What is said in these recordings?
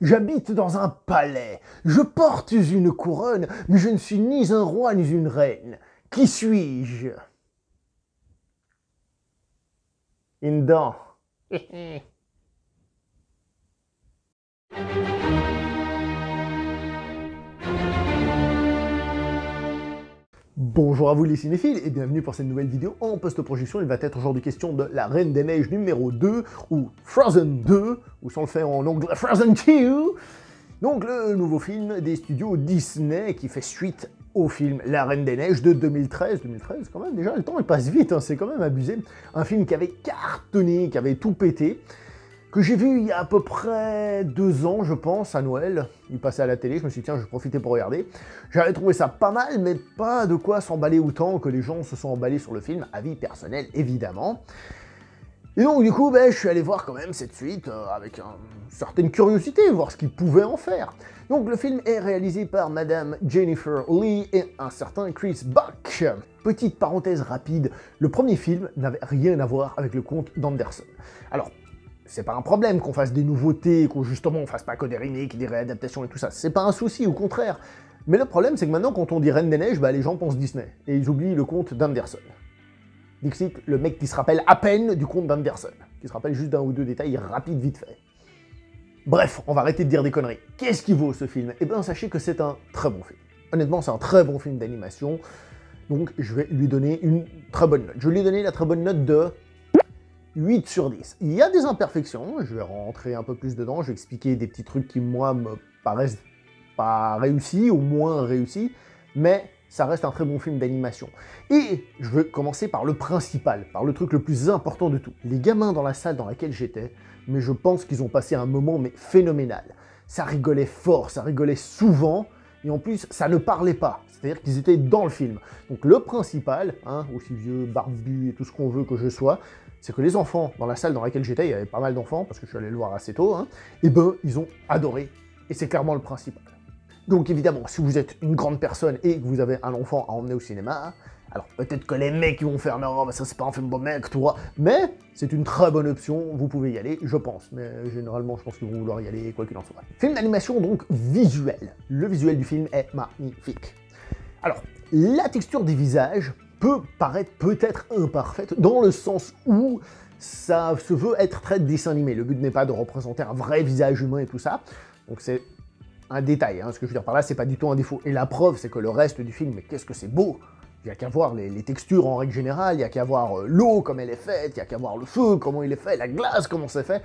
J'habite dans un palais, je porte une couronne, mais je ne suis ni un roi ni une reine. Qui suis-je? Une dent. Bonjour à vous les cinéphiles et bienvenue pour cette nouvelle vidéo en post-projection. Il va être aujourd'hui question de La Reine des Neiges numéro 2 ou Frozen 2 ou sans le faire en anglais Frozen 2. Donc le nouveau film des studios Disney qui fait suite au film La Reine des Neiges de 2013. 2013 quand même, déjà le temps il passe vite, hein, c'est quand même abusé. Un film qui avait cartonné, qui avait tout pété que j'ai vu il y a à peu près deux ans, je pense, à Noël. Il passait à la télé, je me suis dit, tiens, je vais profiter pour regarder. J'avais trouvé ça pas mal, mais pas de quoi s'emballer autant que les gens se sont emballés sur le film, avis personnel, évidemment. Et donc, du coup, ben, je suis allé voir quand même cette suite euh, avec une certaine curiosité, voir ce qu'ils pouvaient en faire. Donc, le film est réalisé par Madame Jennifer Lee et un certain Chris Buck. Petite parenthèse rapide, le premier film n'avait rien à voir avec le conte d'Anderson. Alors, c'est pas un problème qu'on fasse des nouveautés, qu'on justement on fasse pas que des des réadaptations et tout ça. C'est pas un souci, au contraire. Mais le problème, c'est que maintenant, quand on dit Reine des Neiges, bah, les gens pensent Disney. Et ils oublient le conte d'Anderson. Dixit, le mec qui se rappelle à peine du conte d'Anderson. Qui se rappelle juste d'un ou deux détails rapides, vite fait. Bref, on va arrêter de dire des conneries. Qu'est-ce qui vaut ce film? Eh bien, sachez que c'est un très bon film. Honnêtement, c'est un très bon film d'animation. Donc, je vais lui donner une très bonne note. Je vais lui donner la très bonne note de 8 sur 10. Il y a des imperfections, je vais rentrer un peu plus dedans, je vais expliquer des petits trucs qui, moi, me paraissent pas réussis, ou moins réussis, mais ça reste un très bon film d'animation. Et je veux commencer par le principal, par le truc le plus important de tout. Les gamins dans la salle dans laquelle j'étais, mais je pense qu'ils ont passé un moment mais phénoménal. Ça rigolait fort, ça rigolait souvent, et en plus, ça ne parlait pas. C'est-à-dire qu'ils étaient dans le film. Donc le principal, hein, aussi vieux, barbu et tout ce qu'on veut que je sois, c'est que les enfants, dans la salle dans laquelle j'étais, il y avait pas mal d'enfants, parce que je suis allé le voir assez tôt, hein, et ben, ils ont adoré. Et c'est clairement le principal. Donc évidemment, si vous êtes une grande personne et que vous avez un enfant à emmener au cinéma, alors peut-être que les mecs vont faire non, mais ça c'est pas un film bon mec, toi, mais c'est une très bonne option, vous pouvez y aller, je pense, mais généralement je pense qu'ils vont vouloir y aller quoi qu'il en soit. Film d'animation donc visuel. Le visuel du film est magnifique. Alors, la texture des visages, peut paraître peut-être imparfaite, dans le sens où ça se veut être très dessin animé. Le but n'est pas de représenter un vrai visage humain et tout ça, donc c'est un détail, hein. ce que je veux dire par là, c'est pas du tout un défaut. Et la preuve, c'est que le reste du film, mais qu'est-ce que c'est beau il n'y a qu'à voir les, textures en règle générale, il n'y a qu'à voir euh, l'eau comme elle est faite, il n'y a qu'à voir le feu, comment il est fait, la glace, comment c'est fait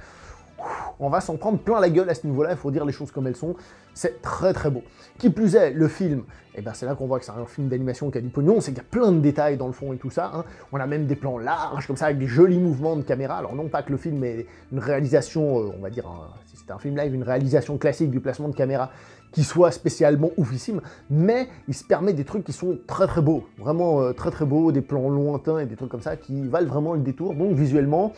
on va s'en prendre plein la gueule à ce niveau-là, il faut dire les choses comme elles sont, c'est très très beau. Qui plus est, le film, eh ben c'est là qu'on voit que c'est un film d'animation qui a du pognon, c'est qu'il y a plein de détails dans le fond et tout ça, hein. on a même des plans larges comme ça, avec des jolis mouvements de caméra, alors non pas que le film est une réalisation, euh, on va dire, si c'était un film live, une réalisation classique du placement de caméra qui soit spécialement oufissime, mais il se permet des trucs qui sont très très beaux, vraiment euh, très très beaux, des plans lointains et des trucs comme ça qui valent vraiment le détour, donc visuellement,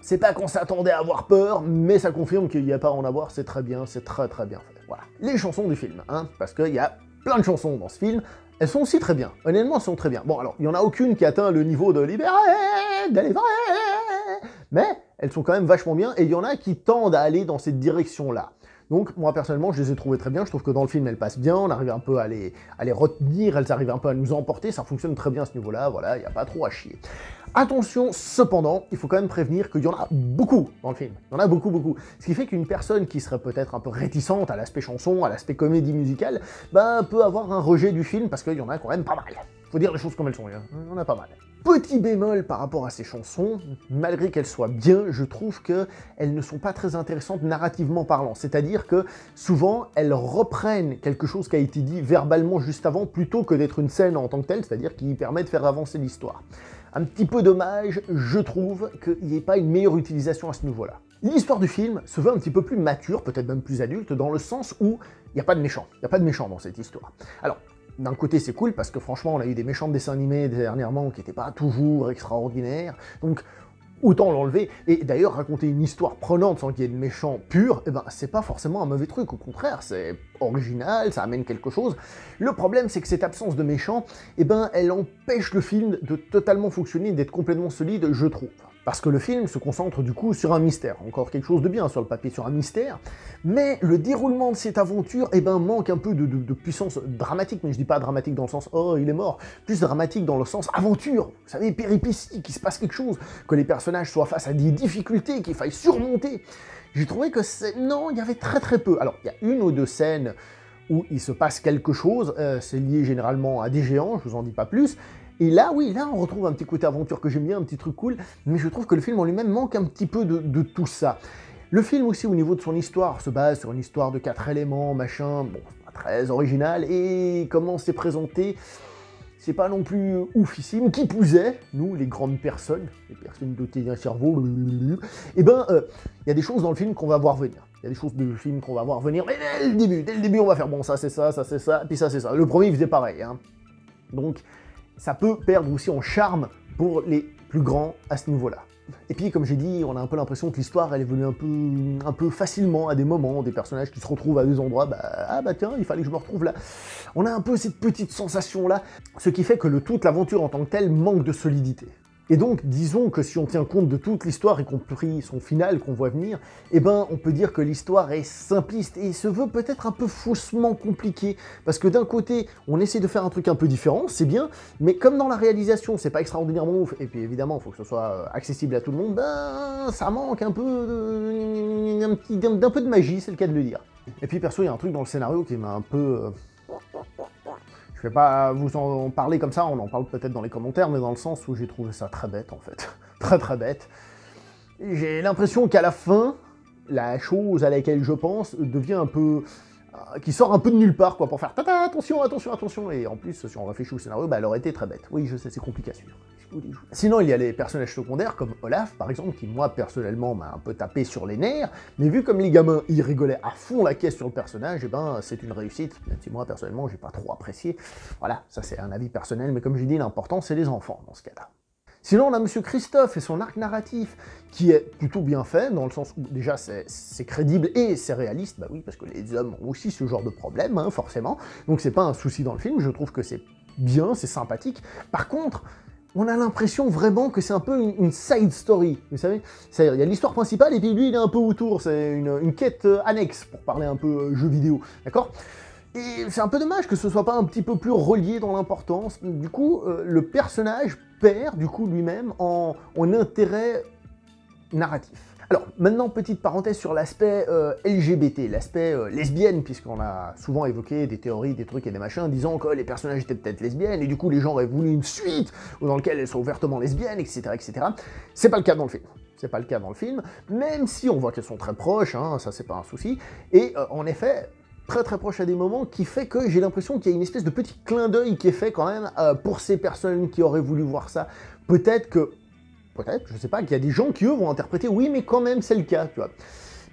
c'est pas qu'on s'attendait à avoir peur, mais ça confirme qu'il n'y a pas à en avoir, c'est très bien, c'est très très bien fait. Voilà. Les chansons du film, hein, parce qu'il y a plein de chansons dans ce film, elles sont aussi très bien. Honnêtement, elles sont très bien. Bon, alors, il n'y en a aucune qui atteint le niveau de libérer, délivrer, mais elles sont quand même vachement bien, et il y en a qui tendent à aller dans cette direction-là. Donc moi personnellement je les ai trouvées très bien, je trouve que dans le film elles passent bien, on arrive un peu à les, retenir, elles arrivent un peu à nous emporter, ça fonctionne très bien à ce niveau-là, voilà, il n'y a pas trop à chier. Attention, cependant, il faut quand même prévenir qu'il y en a beaucoup dans le film. Il y en a beaucoup, beaucoup. Ce qui fait qu'une personne qui serait peut-être un peu réticente à l'aspect chanson, à l'aspect comédie musicale, bah, peut avoir un rejet du film parce qu'il y en a quand même pas mal. Faut dire les choses comme elles sont, hein. en a pas mal. Petit bémol par rapport à ces chansons, malgré qu'elles soient bien, je trouve qu'elles ne sont pas très intéressantes narrativement parlant. C'est-à-dire que souvent, elles reprennent quelque chose qui a été dit verbalement juste avant, plutôt que d'être une scène en tant que telle, c'est-à-dire qui permet de faire avancer l'histoire. Un petit peu dommage, je trouve, qu'il n'y ait pas une meilleure utilisation à ce niveau-là. L'histoire du film se veut un petit peu plus mature, peut-être même plus adulte, dans le sens où il n'y a pas de méchant. Il n'y a pas de méchant dans cette histoire. Alors, d'un côté c'est cool parce que franchement on a eu des méchants dessins animés dernièrement qui n'étaient pas toujours extraordinaires, donc autant l'enlever, et d'ailleurs raconter une histoire prenante sans qu'il y ait de méchants purs, eh ben c'est pas forcément un mauvais truc, au contraire, c'est original, ça amène quelque chose. Le problème c'est que cette absence de méchants, eh ben elle empêche le film de totalement fonctionner, d'être complètement solide, je trouve. Parce que le film se concentre du coup sur un mystère, encore quelque chose de bien sur le papier, sur un mystère, mais le déroulement de cette aventure eh ben, manque un peu de, puissance dramatique, mais je dis pas dramatique dans le sens « oh, il est mort », plus dramatique dans le sens aventure, vous savez, péripétie, qu'il se passe quelque chose, que les personnages soient face à des difficultés qu'il faille surmonter. J'ai trouvé que. Non, il y avait très très peu. Alors, il y a une ou deux scènes où il se passe quelque chose, euh, c'est lié généralement à des géants, je vous en dis pas plus, et là, oui, là, on retrouve un petit côté aventure que j'aime bien, un petit truc cool, mais je trouve que le film en lui-même manque un petit peu de, tout ça. Le film aussi, au niveau de son histoire, se base sur une histoire de quatre éléments, machin, bon, pas très original, et comment c'est présenté, c'est pas non plus oufissime. Qui plus est, nous, les grandes personnes, les personnes dotées d'un cerveau, eh ben, il euh, y a des choses dans le film qu'on va voir venir. Il y a des choses du film qu'on va voir venir, mais dès le début, dès le début, on va faire bon, ça c'est ça, ça c'est ça, puis ça c'est ça. Le premier, faisait pareil. Hein. Donc, ça peut perdre aussi en charme pour les plus grands à ce niveau-là. Et puis, comme j'ai dit, on a un peu l'impression que l'histoire, elle venue un peu, un peu facilement à des moments, des personnages qui se retrouvent à des endroits, bah, ah bah tiens, il fallait que je me retrouve là. On a un peu cette petite sensation-là, ce qui fait que le toute l'aventure en tant que telle manque de solidité. Et donc, disons que si on tient compte de toute l'histoire, y compris son final qu'on voit venir, eh ben, on peut dire que l'histoire est simpliste et se veut peut-être un peu faussement compliquée. Parce que d'un côté, on essaie de faire un truc un peu différent, c'est bien, mais comme dans la réalisation, c'est pas extraordinairement ouf, et puis évidemment, il faut que ce soit euh, accessible à tout le monde, ben, ça manque un peu d'un peu de magie, c'est le cas de le dire. Et puis perso, il y a un truc dans le scénario qui m'a un peu... Je vais pas vous en parler comme ça, on en parle peut-être dans les commentaires, mais dans le sens où j'ai trouvé ça très bête en fait. très très bête. J'ai l'impression qu'à la fin, la chose à laquelle je pense devient un peu euh, qui sort un peu de nulle part, quoi, pour faire tata, attention, attention, attention. Et en plus, si on réfléchit au scénario, bah, elle aurait été très bête. Oui, je sais, c'est compliqué à suivre. Sinon, il y a les personnages secondaires, comme Olaf, par exemple, qui, moi, personnellement, m'a un peu tapé sur les nerfs. Mais vu comme les gamins, ils rigolaient à fond la caisse sur le personnage, et eh ben, c'est une réussite. Même si moi, personnellement, j'ai pas trop apprécié. Voilà, ça c'est un avis personnel, mais comme je dis, l'important, c'est les enfants, dans ce cas-là. Sinon, on a Monsieur Christophe et son arc narratif, qui est plutôt bien fait, dans le sens où déjà c'est crédible et c'est réaliste, bah oui, parce que les hommes ont aussi ce genre de problème, hein, forcément, donc c'est pas un souci dans le film, je trouve que c'est bien, c'est sympathique. Par contre, on a l'impression vraiment que c'est un peu une, side story, vous savez C'est-à-dire, il y a l'histoire principale et puis lui, il est un peu autour, c'est une, quête euh, annexe, pour parler un peu euh, jeu vidéo, d'accord? Et c'est un peu dommage que ce soit pas un petit peu plus relié dans l'importance. Du coup, euh, le personnage perd, du coup, lui-même en, intérêt narratif. Alors, maintenant, petite parenthèse sur l'aspect euh, LGBT, l'aspect euh, lesbienne, puisqu'on a souvent évoqué des théories, des trucs et des machins, disant que les personnages étaient peut-être lesbiennes, et du coup, les gens auraient voulu une suite dans laquelle elles sont ouvertement lesbiennes, etc., etc. C'est pas le cas dans le film. C'est pas le cas dans le film, même si on voit qu'elles sont très proches, hein, ça c'est pas un souci. Et en effet, très très proche à des moments qui fait que j'ai l'impression qu'il y a une espèce de petit clin d'œil qui est fait quand même euh, pour ces personnes qui auraient voulu voir ça. Peut-être que, peut-être, je sais pas, qu'il y a des gens qui eux vont interpréter oui mais quand même c'est le cas, tu vois.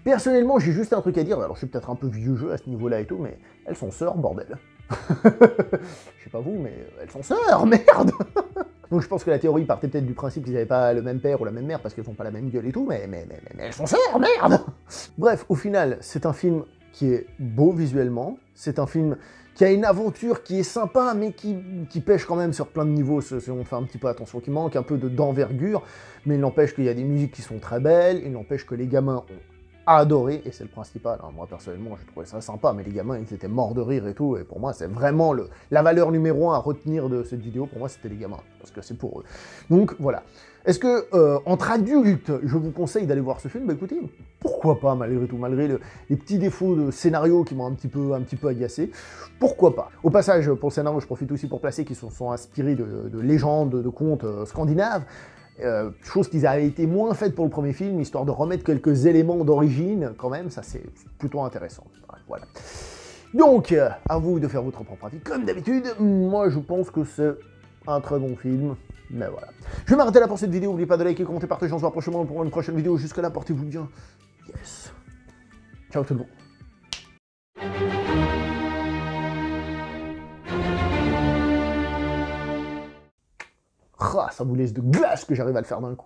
Personnellement j'ai juste un truc à dire, alors je suis peut-être un peu vieux jeu à ce niveau-là et tout, mais elles sont sœurs, bordel. je sais pas vous, mais elles sont sœurs, merde Donc je pense que la théorie partait peut-être du principe qu'ils n'avaient pas le même père ou la même mère parce qu'elles n'ont pas la même gueule et tout, mais, mais, mais, mais elles sont sœurs, merde Bref, au final, c'est un film qui est beau visuellement. C'est un film qui a une aventure qui est sympa, mais qui, pêche quand même sur plein de niveaux, si on fait un petit peu attention, qui manque un peu d'envergure, mais il n'empêche qu'il y a des musiques qui sont très belles, il n'empêche que les gamins ont adoré, et c'est le principal. Hein. Moi, personnellement, j'ai trouvé ça sympa, mais les gamins, ils étaient morts de rire et tout, et pour moi, c'est vraiment la valeur numéro un à retenir de cette vidéo, pour moi, c'était les gamins, parce que c'est pour eux. Donc, voilà. Est-ce que, euh, entre adultes, je vous conseille d'aller voir ce film? Bah écoutez, pourquoi pas, malgré tout, malgré les petits défauts de scénario qui m'ont un petit peu, agacé, pourquoi pas? Au passage, pour le scénario, je profite aussi pour placer qu'ils sont, sont inspirés de, légendes, de contes euh, scandinaves, euh, chose qui avait été moins faite pour le premier film, histoire de remettre quelques éléments d'origine, quand même, ça c'est plutôt intéressant. Voilà. Donc, à vous de faire votre propre avis. Comme d'habitude, moi je pense que c'est un très bon film. Mais voilà. Je vais m'arrêter là pour cette vidéo. N'oubliez pas de liker, commenter, partager. On se voit prochainement pour une prochaine vidéo. Jusque là, portez-vous bien. Yes. Ciao tout le monde. Ah, ça vous laisse de glace que j'arrive à le faire d'un coup.